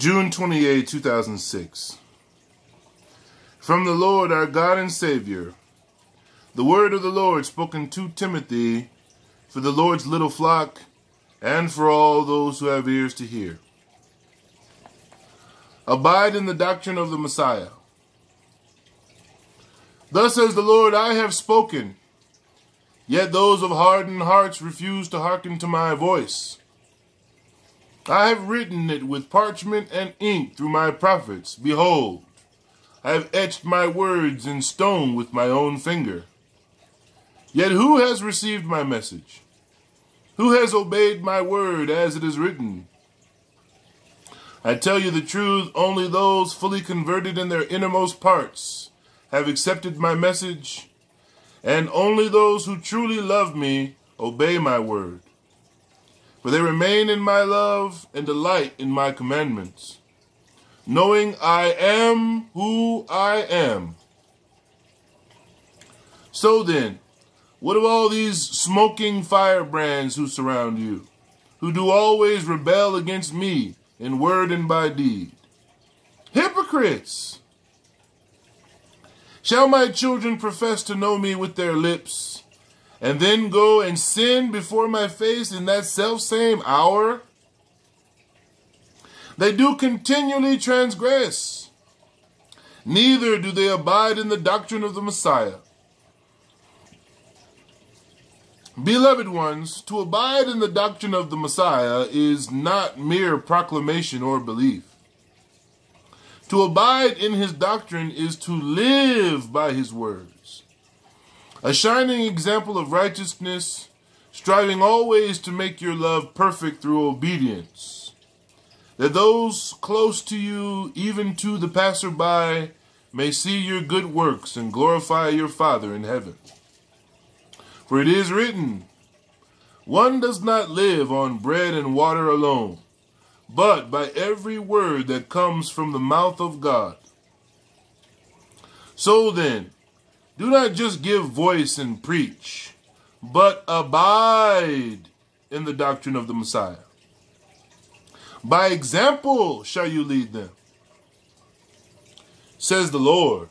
June 28, 2006. From the Lord our God and Savior, the word of the Lord spoken to Timothy for the Lord's little flock and for all those who have ears to hear. Abide in the doctrine of the Messiah. Thus says the Lord, I have spoken, yet those of hardened hearts refuse to hearken to my voice. I have written it with parchment and ink through my prophets. Behold, I have etched my words in stone with my own finger. Yet who has received my message? Who has obeyed my word as it is written? I tell you the truth, only those fully converted in their innermost parts have accepted my message, and only those who truly love me obey my word. For they remain in my love and delight in my commandments, knowing I am who I am. So then, what of all these smoking firebrands who surround you, who do always rebel against me in word and by deed? Hypocrites! Shall my children profess to know me with their lips, and then go and sin before my face in that self same hour? They do continually transgress. Neither do they abide in the doctrine of the Messiah. Beloved ones, to abide in the doctrine of the Messiah is not mere proclamation or belief. To abide in his doctrine is to live by his words a shining example of righteousness, striving always to make your love perfect through obedience, that those close to you, even to the passerby, may see your good works and glorify your Father in heaven. For it is written, One does not live on bread and water alone, but by every word that comes from the mouth of God. So then, do not just give voice and preach, but abide in the doctrine of the Messiah. By example shall you lead them, says the Lord.